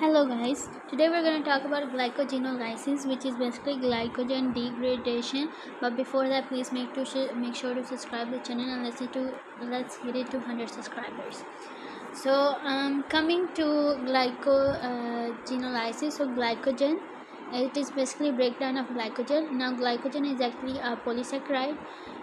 Hello guys, today we're going to talk about glycogenolysis which is basically glycogen degradation but before that please make to make sure to subscribe the channel and let's hit to let's hit it to 100 subscribers. So um, coming to glycogenolysis uh, so glycogen it is basically breakdown of glycogen. Now glycogen is actually a polysaccharide.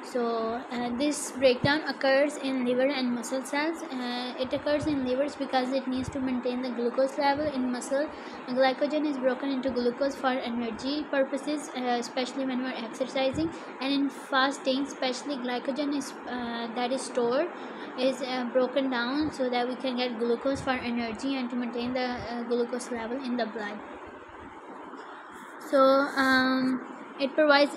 So uh, this breakdown occurs in liver and muscle cells. Uh, it occurs in livers because it needs to maintain the glucose level in muscle. Glycogen is broken into glucose for energy purposes uh, especially when we're exercising. And in fasting especially glycogen is uh, that is stored is uh, broken down so that we can get glucose for energy and to maintain the uh, glucose level in the blood so um, it provides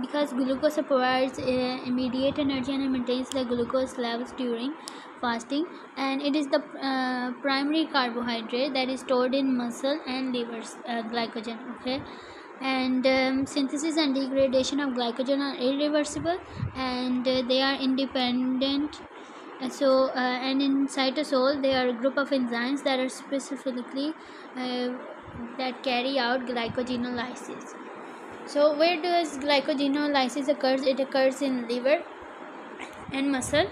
because glucose provides uh, immediate energy and it maintains the glucose levels during fasting. And it is the uh, primary carbohydrate that is stored in muscle and liver uh, glycogen okay? And um, synthesis and degradation of glycogen are irreversible and uh, they are independent so uh, and in cytosol they are a group of enzymes that are specifically uh, that carry out glycogenolysis. So where does glycogenolysis occurs? It occurs in liver and muscle.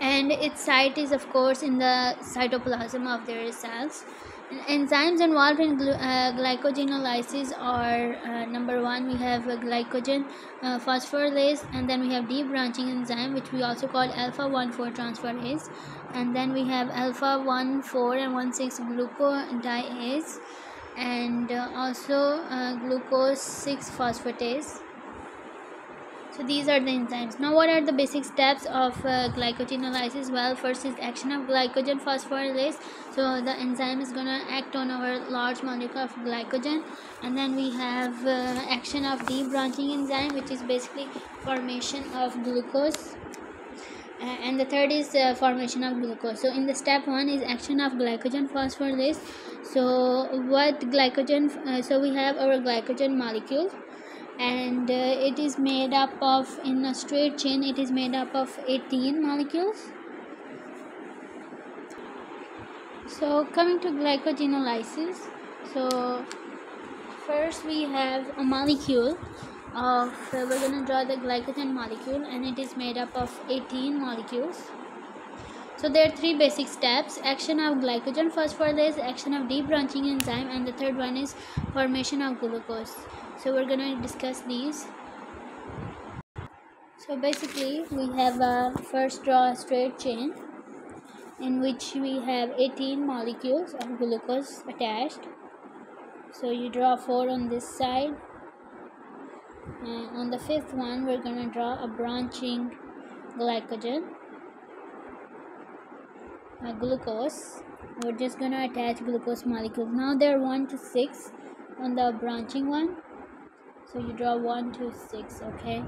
And its site is of course in the cytoplasm of their cells enzymes involved in uh, glycogenolysis are uh, number one we have glycogen uh, phosphorylase and then we have debranching enzyme which we also call alpha 1 4 transferase and then we have alpha 1 4 and 1 6 glucodiase and uh, also uh, glucose 6 phosphatase so these are the enzymes. Now what are the basic steps of uh, glycogenolysis well first is action of glycogen phosphorylase. So the enzyme is going to act on our large molecule of glycogen. And then we have uh, action of the debranching enzyme which is basically formation of glucose. Uh, and the third is uh, formation of glucose. So in the step one is action of glycogen phosphorylase. So what glycogen uh, so we have our glycogen molecule and uh, it is made up of in a straight chain it is made up of 18 molecules. So coming to glycogenolysis. So first we have a molecule of uh, we're going to draw the glycogen molecule and it is made up of 18 molecules. So there are three basic steps. Action of glycogen phosphorylase action of debranching enzyme and the third one is formation of glucose so we're going to discuss these. So basically we have a first draw a straight chain in which we have 18 molecules of glucose attached. So you draw 4 on this side. And on the fifth one we're going to draw a branching glycogen a glucose. We're just going to attach glucose molecules. Now they're 1 to 6 on the branching one so you draw one two six okay?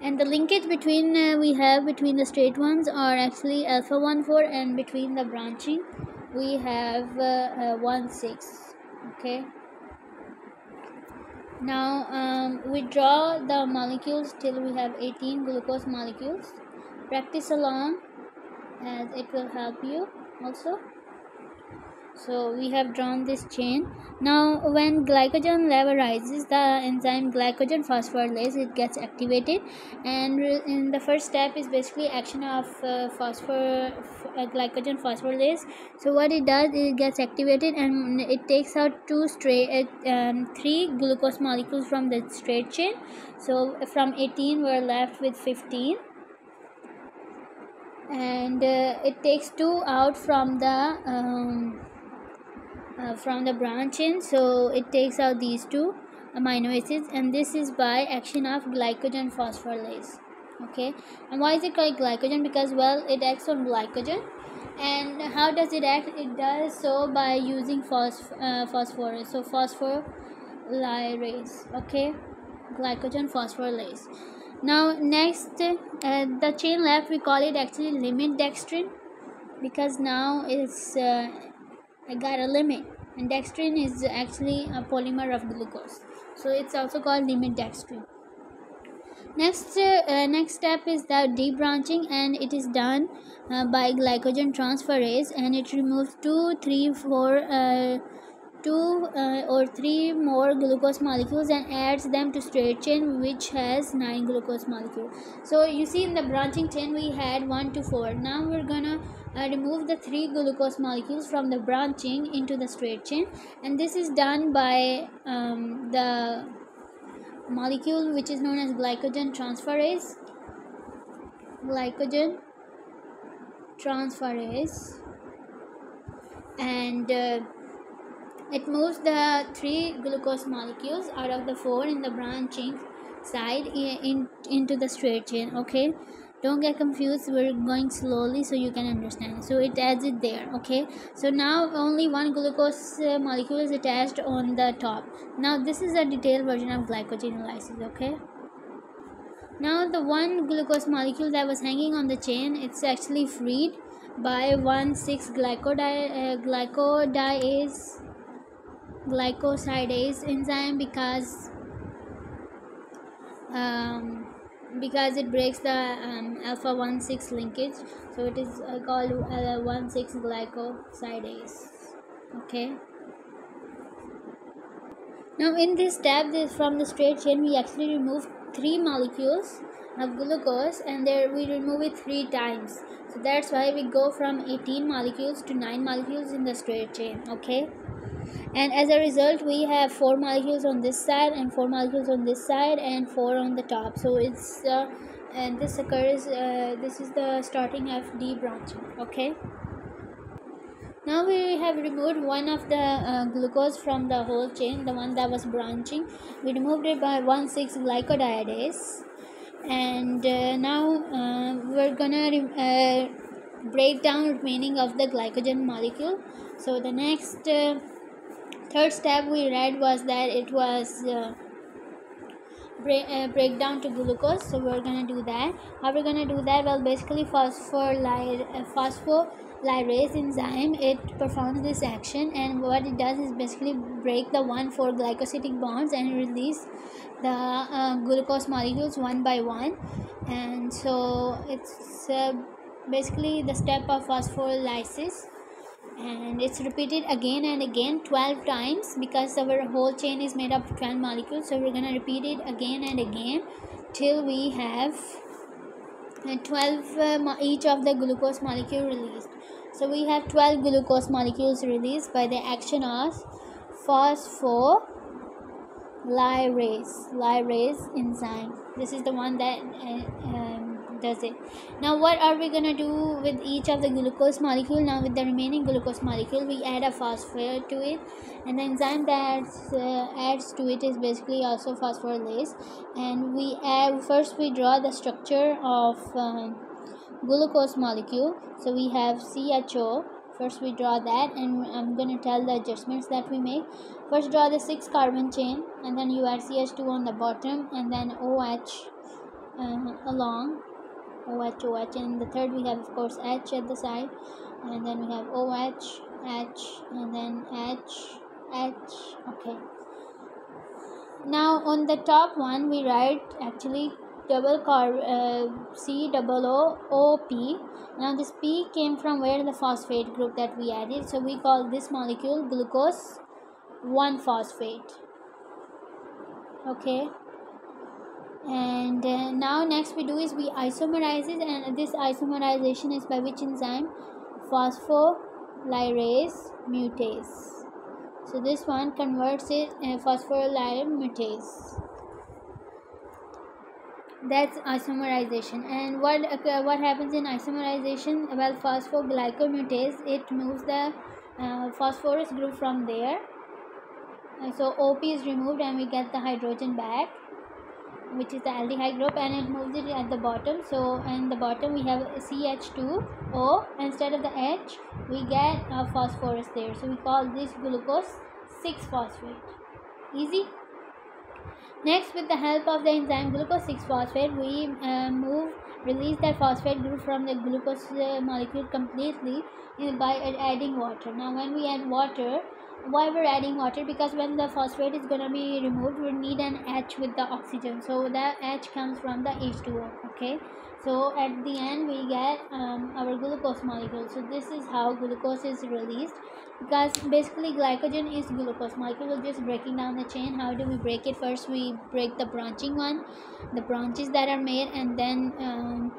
And the linkage between uh, we have between the straight ones are actually alpha 1 4 and between the branching we have uh, uh, 1 6 okay? Now um, we draw the molecules till we have 18 glucose molecules. Practice along as it will help you also so we have drawn this chain. Now when glycogen level rises the enzyme glycogen phosphorylase it gets activated. And in the first step is basically action of uh, phosphor uh, glycogen phosphorylase so what it does is it gets activated and it takes out two straight uh, um, three glucose molecules from the straight chain. So from 18 we're left with 15 and uh, it takes two out from the um, from the branching so it takes out these two amino acids and this is by action of glycogen phosphorylase. Okay? And why is it called glycogen? Because well it acts on glycogen. And how does it act? It does so by using phosphorus uh, phosphorus. So phosphorylase. Okay? Glycogen phosphorylase. Now next uh, the chain left we call it actually limit dextrin because now it's uh, I got a limit and dextrin is actually a polymer of glucose. So it's also called limit dextrin. Next uh, next step is the debranching and it is done uh, by glycogen transferase and it removes two three four uh, two uh, or three more glucose molecules and adds them to straight chain which has nine glucose molecules. So you see in the branching chain we had one to four. Now we're gonna uh, remove the three glucose molecules from the branching into the straight chain. And this is done by um, the molecule which is known as glycogen transferase. Glycogen transferase. And uh, it moves the three glucose molecules out of the four in the branching side in, in into the straight chain okay? Don't get confused we're going slowly so you can understand. So it adds it there okay? So now only one glucose uh, molecule is attached on the top. Now this is a detailed version of glycogenolysis okay? Now the one glucose molecule that was hanging on the chain it's actually freed by 1,6 glycodi- uh, glycodiase glycosidase enzyme because um, because it breaks the um, alpha 1 6 linkage. So it is uh, called uh, 1 6 glycosidase okay? Now in this step this from the straight chain we actually remove three molecules of glucose and there we remove it three times. So that's why we go from 18 molecules to 9 molecules in the straight chain. Okay and as a result we have four molecules on this side and four molecules on this side and four on the top. So it's uh, and this occurs uh, this is the starting of debranching okay? Now we have removed one of the uh, glucose from the whole chain the one that was branching. We removed it by 1,6 glycodiase and uh, now uh, we're gonna uh, break down remaining of the glycogen molecule. So the next uh, third step we read was that it was uh, break, uh, break down to glucose so we're gonna do that. How we're gonna do that? Well basically phosphorylase uh, enzyme it performs this action and what it does is basically break the 1,4 glycosidic bonds and release the uh, glucose molecules one by one. And so it's uh, basically the step of phosphorylases and it's repeated again and again 12 times because our whole chain is made up of 12 molecules. So we're gonna repeat it again and again till we have uh, 12 uh, each of the glucose molecule released. So we have 12 glucose molecules released by the action of phosphorylase lyrase enzyme. This is the one that uh, um, does it. Now what are we gonna do with each of the glucose molecule? Now with the remaining glucose molecule we add a phosphate to it. And the enzyme that uh, adds to it is basically also phosphorylase. And we add first we draw the structure of um, glucose molecule. So we have CHO first we draw that and I'm to tell the adjustments that we make. First draw the six carbon chain and then you add CH2 on the bottom and then OH uh, along OH OH and the third we have of course H at the side. And then we have OH H and then H H. Okay. Now on the top one we write actually double car uh, C double O O P. Now this P came from where the phosphate group that we added. So we call this molecule glucose 1 phosphate. Okay and uh, now next we do is we isomerize it and this isomerization is by which enzyme? Phosphorylase mutase. So this one converts it uh, phosphorylase mutase. That's isomerization. And what uh, what happens in isomerization? Well phosphoglycomutase it moves the uh, phosphorus group from there. So op is removed and we get the hydrogen back which is the aldehyde group and it moves it at the bottom. So in the bottom we have CH2O instead of the H we get a phosphorus there. So we call this glucose 6 phosphate. Easy? Next with the help of the enzyme glucose 6 phosphate we uh, move release that phosphate group from the glucose uh, molecule completely by adding water. Now when we add water why we're adding water? Because when the phosphate is going to be removed we need an H with the oxygen. So that H comes from the H2O okay? So at the end we get um, our glucose molecule. So this is how glucose is released. Because basically glycogen is glucose molecule we're just breaking down the chain. How do we break it? First we break the branching one the branches that are made and then um,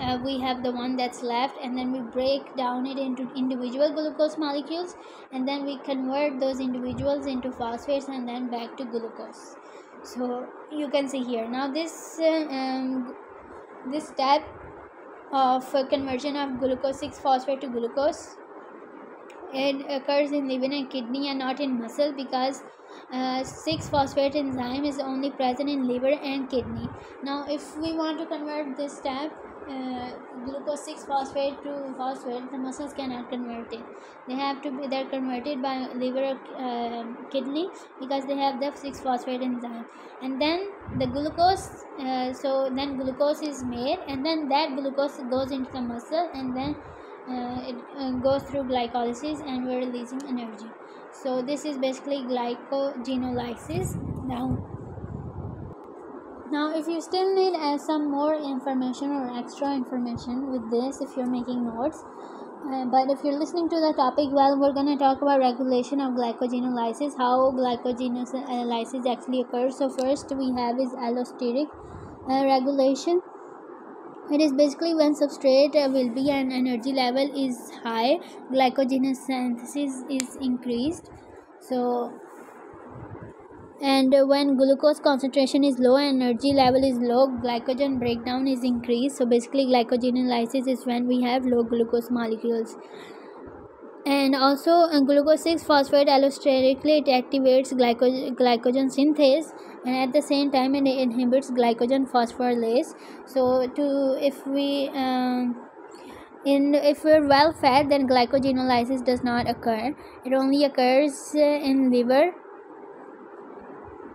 uh, we have the one that's left and then we break down it into individual glucose molecules and then we convert those individuals into phosphates and then back to glucose. So you can see here. Now this uh, um, this step of conversion of glucose 6 phosphate to glucose it occurs in liver and kidney and not in muscle because uh, 6 phosphate enzyme is only present in liver and kidney. Now if we want to convert this step uh, glucose 6 phosphate to phosphate the muscles cannot convert it. They have to be they're converted by liver uh, kidney because they have the 6 phosphate enzyme. And then the glucose uh, so then glucose is made and then that glucose goes into the muscle and then uh, it uh, goes through glycolysis and we're releasing energy. So this is basically glycogenolysis now now if you still need uh, some more information or extra information with this if you're making notes uh, but if you're listening to the topic well we're going to talk about regulation of glycogenolysis how glycogenolysis actually occurs. So first we have is allosteric uh, regulation. It is basically when substrate uh, will be and energy level is high glycogenolysis is increased. So and when glucose concentration is low and energy level is low glycogen breakdown is increased. So basically glycogenolysis is when we have low glucose molecules. And also uh, glucose 6 phosphate allosterically it activates glyco- glycogen synthase. And at the same time it inhibits glycogen phosphorylase. So to if we um, in if we're well fed then glycogenolysis does not occur. It only occurs uh, in liver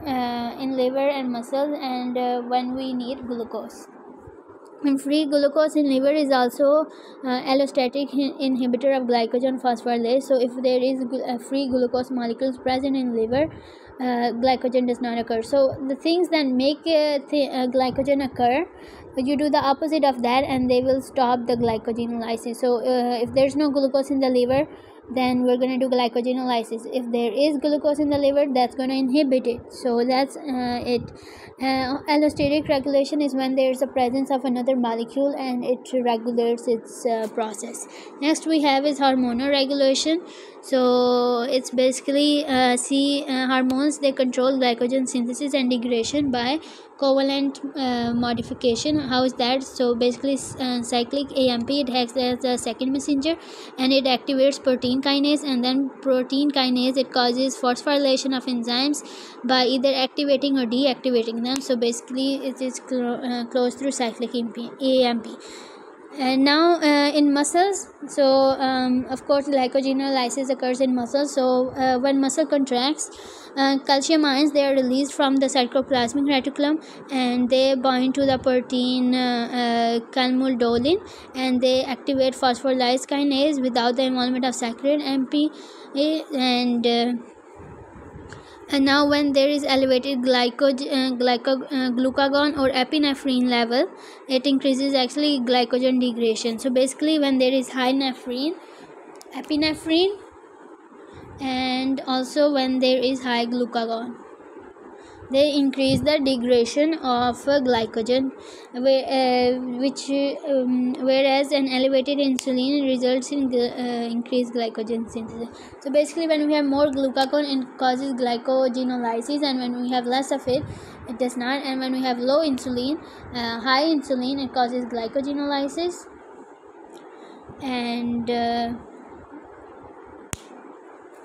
uh, in liver and muscles and uh, when we need glucose. And free glucose in liver is also uh, allosteric inhibitor of glycogen phosphorylase. So if there is gl- free glucose molecules present in liver uh, glycogen does not occur. So the things that make uh, th- uh, glycogen occur you do the opposite of that and they will stop the glycogenolysis so if there's no glucose in the liver then we're going to do glycogenolysis. If there is glucose in the liver that's going to inhibit it. So that's uh, it. Uh, allosteric regulation is when there's a presence of another molecule and it regulates its uh, process. Next we have is hormonal regulation. So it's basically uh, see uh, hormones they control glycogen synthesis and degradation by covalent uh, modification. How is that? So basically uh, cyclic amp it acts as a second messenger and it activates protein kinase and then protein kinase it causes phosphorylation of enzymes by either activating or deactivating them. So basically it is cl- uh, close through cyclic amp and now uh, in muscles so um, of course glycogenolysis occurs in muscles so uh, when muscle contracts uh, calcium ions they are released from the sarcoplasmic reticulum and they bind to the protein uh, uh, calmodulin and they activate phosphorylase kinase without the involvement of saccharide mp and uh, and now when there is elevated glyco, uh, uh, glucagon or epinephrine level it increases actually glycogen degradation. So basically when there is high nephrine epinephrine and also when there is high glucagon they increase the degradation of uh, glycogen uh, which um, whereas an elevated insulin results in uh, increased glycogen synthesis. So basically when we have more glucagon it causes glycogenolysis and when we have less of it it does not. And when we have low insulin uh, high insulin it causes glycogenolysis. And uh,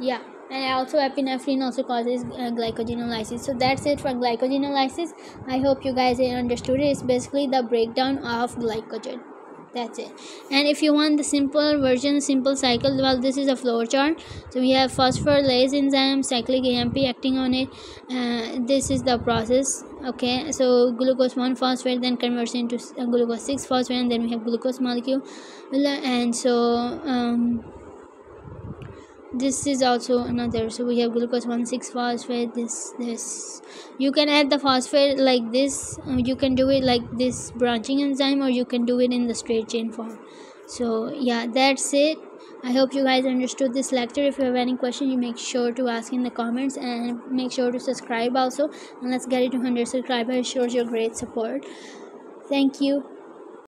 yeah and also epinephrine also causes uh, glycogenolysis. So that's it for glycogenolysis. I hope you guys understood it. It's basically the breakdown of glycogen. That's it. And if you want the simple version simple cycle well this is a flow chart. So we have phosphorylase enzyme cyclic amp acting on it. Uh, this is the process okay? So glucose 1 phosphate then converts into uh, glucose 6 phosphate and then we have glucose molecule. And so um, this is also another so we have glucose 1,6 phosphate this this. You can add the phosphate like this uh, you can do it like this branching enzyme or you can do it in the straight chain form. So yeah that's it. I hope you guys understood this lecture. If you have any question you make sure to ask in the comments and make sure to subscribe also. And let's get it to 100 subscribers. Shows your great support. Thank you